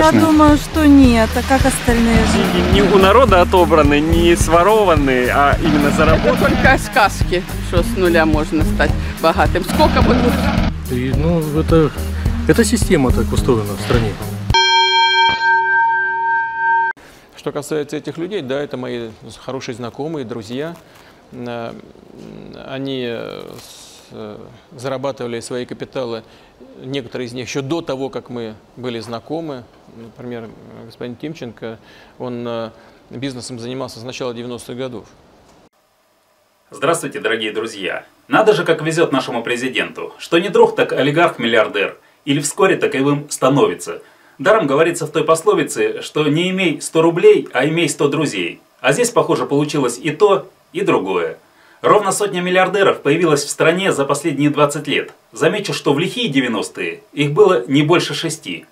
успешны? Я думаю, что нет. А как остальные? Деньги не у народа отобраны, не сворованы, а именно Это заработаны. только сказки, что с нуля можно стать богатым. Сколько вот И, ну, это, это система так устроена в стране. Что касается этих людей, да, это мои хорошие знакомые, друзья. Э, Они зарабатывали свои капиталы, некоторые из них еще до того, как мы были знакомы. Например, э, господин Тимченко, он э, бизнесом занимался с начала 90-х годов. Здравствуйте, дорогие друзья! Надо же, как везет нашему президенту, что не друг, так олигарх-миллиардер, или вскоре таковым становится. Даром говорится в той пословице, что не имей 100 рублей, а имей 100 друзей. А здесь, похоже, получилось и то, и другое. Ровно сотня миллиардеров появилась в стране за последние 20 лет. Замечу, что в лихие 90-е их было не больше шести.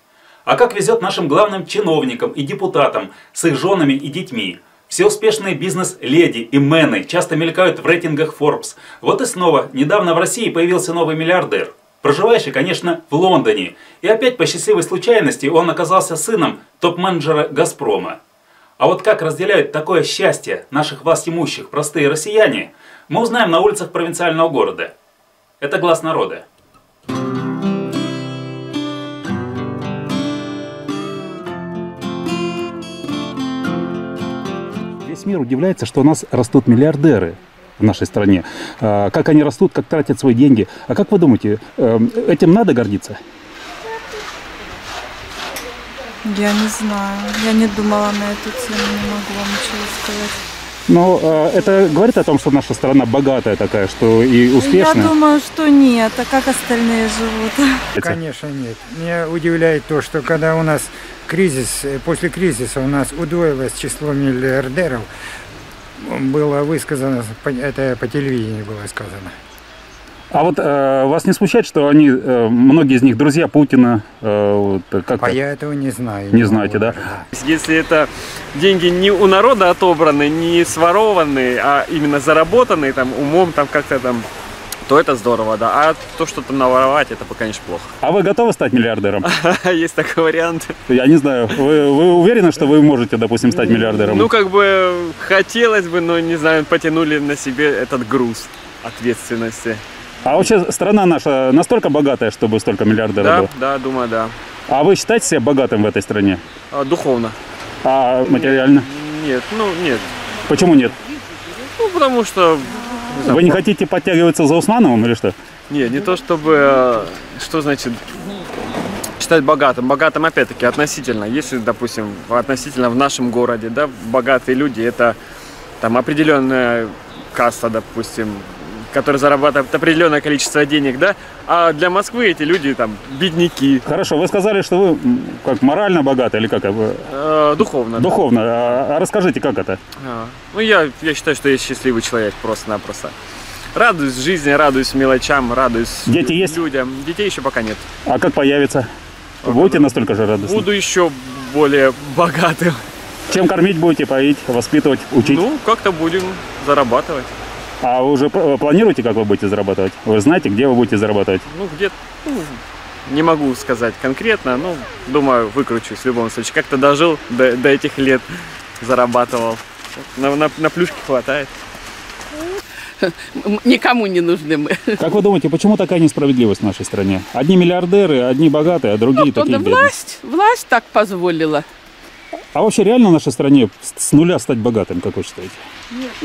А как везет нашим главным чиновникам и депутатам с их женами и детьми. Все успешные бизнес-леди и мены часто мелькают в рейтингах Forbes. Вот и снова, недавно в России появился новый миллиардер. Проживающий, конечно, в Лондоне. И опять по счастливой случайности он оказался сыном топ-менеджера «Газпрома». А вот как разделяют такое счастье наших власть имущих простые россияне, мы узнаем на улицах провинциального города. Это глаз народа. Весь мир удивляется, что у нас растут миллиардеры в нашей стране. А, Как они растут, как тратят свои деньги. А как вы думаете, эм, этим надо гордиться? Я не знаю. Я не думала на эту тему, не могу вам ничего сказать. Но э, это говорит о том, что наша страна богатая такая, что и Я успешная. думаю, что нет. А как остальные живут? Конечно, нет. Меня удивляет то, что когда у нас кризис, э, после кризиса у нас удвоилось число миллиардеров, было высказано, это по телевидению было сказано. А вот э, вас не смущает, что они, э, многие из них друзья Путина, э, вот, как А я этого не знаю. Не знаете, да? Если это деньги не у народа отобраны, не сворованы, а именно заработанные там умом, там как-то там, то это здорово, да. А то, что там наворовать, это пока конечно плохо. А вы готовы стать миллиардером? Есть такой вариант. Я не знаю. Вы, вы уверены, что вы можете, допустим, стать миллиардером? Ну, как бы хотелось бы, но не знаю, потянули на себе этот груз ответственности. А вообще страна наша настолько богатая, чтобы столько миллиардеров Да, было? да, думаю, да. А вы считаете себя богатым в этой стране? А, духовно. А материально? Нет, ну нет. Почему нет? Ну, потому что... не знаю, Вы не хотите подтягиваться за Усмановым или что? Не, не то чтобы, э, что значит считать богатым. Богатым, опять-таки, относительно. Если, допустим, относительно в нашем городе, да, богатые люди, это там определенная касса, допустим, которая зарабатывает определенное количество денег, да, а для Москвы эти люди там бедняки, Хорошо, вы сказали, что вы как морально богаты или как? э, Э, духовно. да. Духовно. А, а расскажите, как это? А, Ну, я, я считаю, что я счастливый человек просто-напросто. Радуюсь жизни, радуюсь мелочам, радуюсь Дети есть? людям. Детей еще пока нет. А как появится? Будете настолько же радостны? Буду еще более богатым. Чем кормить будете, поить, воспитывать, учить? Ну, как-то будем зарабатывать. А вы уже п- планируете, как вы будете зарабатывать? Вы знаете, где вы будете зарабатывать? Ну, где-то, ну, не могу сказать конкретно, ну, думаю, выкручусь в любом случае. Как-то дожил до, до этих лет, зарабатывал. На, на, на плюшки хватает. никому не нужны мы. Как вы думаете, почему такая несправедливость в нашей стране? Одни миллиардеры, одни богатые, а другие Ну, такие бедные. власть, власть так позволила. А вообще реально в нашей стране с с нуля стать богатым, как вы считаете?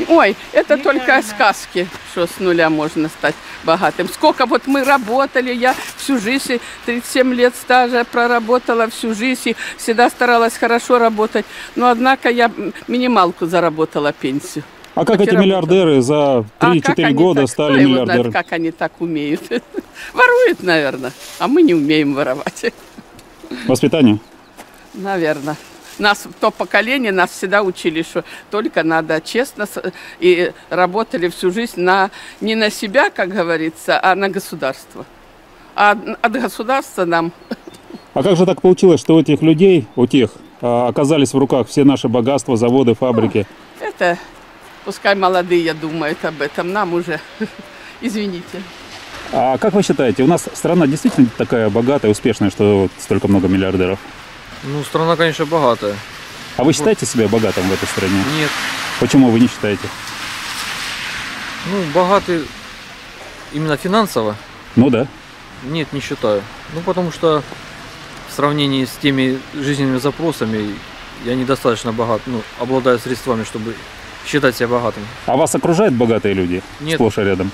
Ой, это только сказки, что с нуля можно стать богатым. Сколько вот мы работали, я всю жизнь, 37 лет стажа проработала всю жизнь и всегда старалась хорошо работать. Но однако я минималку заработала пенсию. А как эти миллиардеры за А 3-4 как они года так- стали его знает, миллиардерами? как они так умеют. Воруют, наверное, а мы не умеем воровать. Воспитание? Наверное. Нас, то поколение, нас всегда учили, что только надо честно и работали всю жизнь на, не на себя, как говорится, а на государство. А от государства нам А как же так получилось, что у этих людей, у тех, а, оказались в руках все наши богатства, заводы, фабрики? это, пускай молодые думают об этом, нам уже, извините. А как вы считаете, у нас страна действительно такая богатая, успешная, что столько много миллиардеров? Ну, страна, конечно, богатая. А вы считаете себя богатым в этой стране? Нет. Почему вы не считаете? Ну, богатый именно финансово? Ну да. Нет, не считаю. Ну, потому что в сравнении с теми жизненными запросами я недостаточно богат, ну, обладаю средствами, чтобы считать себя богатым. А вас окружают богатые люди? Нет. Сплошь и рядом.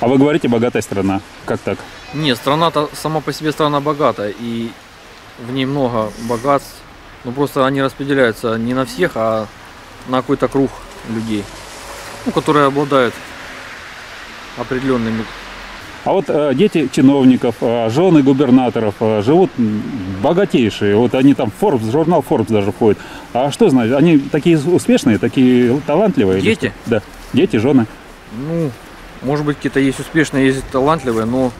А вы говорите богатая страна. Как так? Нет, страна-то сама по себе страна богатая, и в ней много богатств. Ну, просто они распределяются не на всех, а на какой-то круг людей, ну, которые обладают определенными А вот э, дети чиновников, э, жены губернаторов э, живут богатейшие. Вот они там Forbes, журнал Forbes даже входит. А что значит? Они такие успешные, такие талантливые? Дети? Да. Дети, жены. Ну, может быть, какие-то есть успешные, есть талантливые, но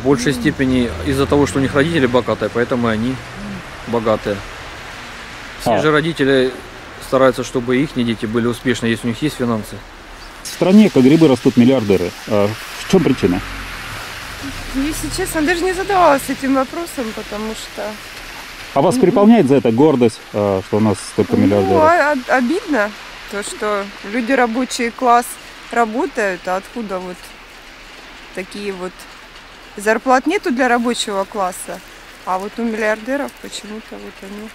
в большей степени из-за того, что у них родители богатые, поэтому и они богатые. Все А. же родители стараются, чтобы их дети были успешны, если у них есть финансы. В стране как грибы растут миллиардеры. А в чем причина? Если честно, даже не задавалась этим вопросом, потому что... А вас переполняет за это гордость, э, что у нас столько Ну, миллиардеров? а- а- обидно, то, что люди рабочий класс работают, а откуда вот такие вот... Зарплат нету для рабочего класса, а вот у миллиардеров почему-то вот они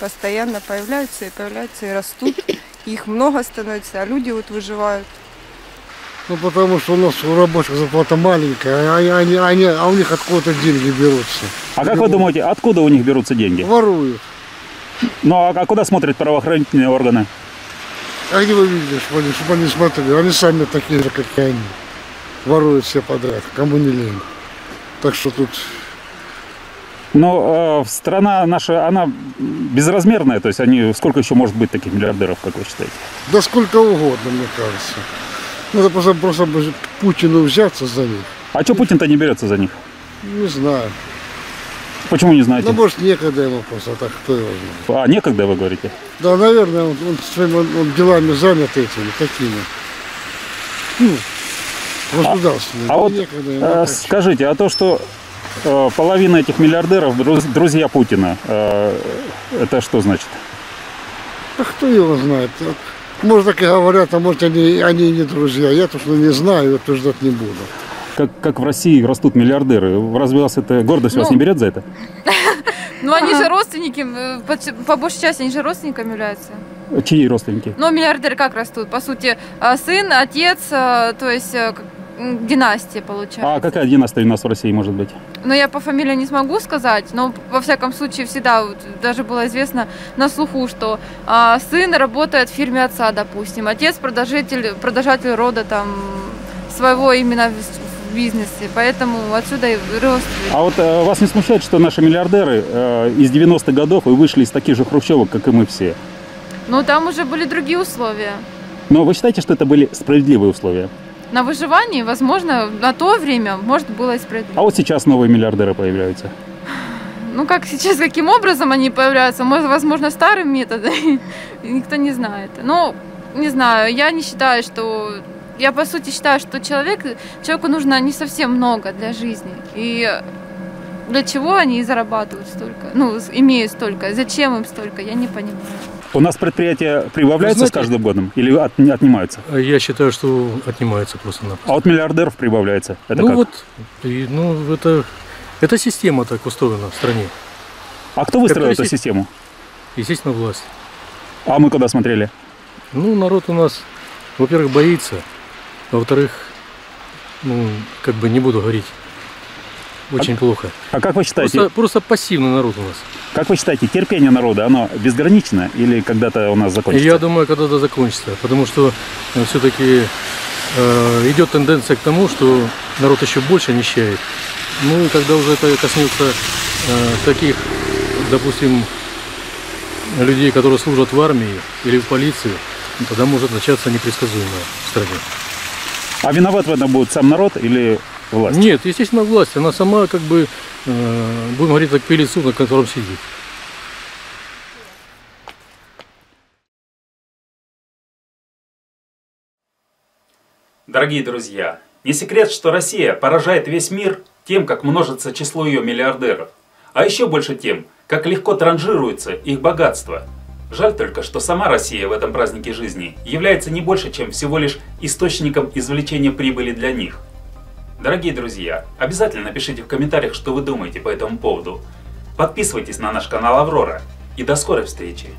постоянно появляются и появляются и растут. Их много становится, а люди вот выживают. Ну, потому что у нас у рабочих зарплата маленькая, а, они, они, а у них откуда-то деньги берутся. А как вы думаете, откуда у них берутся деньги? Воруют. Ну а а куда смотрят правоохранительные органы? А где вы видели, чтобы они, чтобы они смотрели? Они сами такие же, как и они. Воруют все подряд, кому не лень. Так что тут Но э, страна наша, она безразмерная, то есть они, сколько еще может быть таких миллиардеров, как вы считаете? да сколько угодно, мне кажется. Надо просто, просто бы Путину взяться за них. А что Путин-то не берется за них? Не знаю. Почему не знаете? Ну, может, некогда ему просто, а так кто его знает. А некогда, вы говорите? Да, наверное, он, он своими он- он делами занят этими, такими. Ну, государственными. А вот Некогда ему э, так. скажите, а то, что э, половина этих миллиардеров друз- друзья Путина, э, это что значит? А кто его знает? Вот, Может, так и говорят, а может, они, они и не друзья. Я то, что не знаю, утверждать не буду. Как, как в России растут миллиардеры. Разве вас это гордость вас Ну, не берет за это? Ну, они же родственники, э, по, большей части они же родственниками являются. Чьи родственники? Но миллиардеры как растут? По сути, а, сын, отец, а, то есть династия получается. А какая династия у нас в России может быть? Но я по фамилии не смогу сказать, но во всяком случае всегда вот даже было известно на слуху, что а, сын работает в фирме отца, допустим, отец продолжатель, продолжатель рода там своего именно бизнесе, поэтому отсюда и рост. А вот э, вас не смущает, что наши миллиардеры э, из 90-х годов и вышли из таких же хрущевок, как и мы все? Ну там уже были другие условия. Но вы считаете, что это были справедливые условия? На выживании, возможно, на то время, может, было и справедливо. А вот сейчас новые миллиардеры появляются. Ну, как сейчас, каким образом они появляются? Может, возможно, старым методом, никто не знает. Ну, не знаю, я не считаю, что... Я, по сути, считаю, что человек, человеку нужно не совсем много для жизни. И для чего они зарабатывают столько? Ну, имеют столько. Зачем им столько? Я не понимаю. У нас предприятия прибавляются Знаете- с каждым годом или от- отнимаются? А Я считаю, что отнимается просто-напросто. А вот миллиардеров прибавляется. Это ну как? вот, и, ну это, эта система так устроена в стране. А кто выстроил эту Какая си- систему? Естественно, власть. А мы куда смотрели? Ну, народ у нас, во-первых, боится, а во-вторых, ну, как бы не буду говорить, очень плохо. А как вы считаете, Просто, просто пассивный народ у нас. Как вы считаете, терпение народа, оно безгранично или когда-то у нас закончится? Я думаю, когда-то закончится, потому что все-таки идет тенденция к тому, что народ еще больше нищает. Ну и когда уже это коснется э, таких, допустим, людей, которые служат в армии или в полиции, ну, тогда может начаться непредсказуемое в стране. А виноват в этом будет сам народ или власть? Нет, естественно, власть, она сама как бы, э, будем говорить, так пилит на котором сидит. Дорогие друзья, не секрет, что Россия поражает весь мир тем, как множится число ее миллиардеров. А еще больше тем, как легко транжируется их богатство. Жаль только, что сама Россия в этом празднике жизни является не больше, чем всего лишь источником извлечения прибыли для них. Дорогие друзья, обязательно напишите в комментариях, что вы думаете по этому поводу. Подписывайтесь на наш канал Аврора и до скорой встречи!